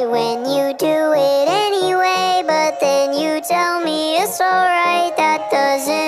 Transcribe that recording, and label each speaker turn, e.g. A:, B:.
A: When you do it anyway, but then you tell me it's alright, that doesn't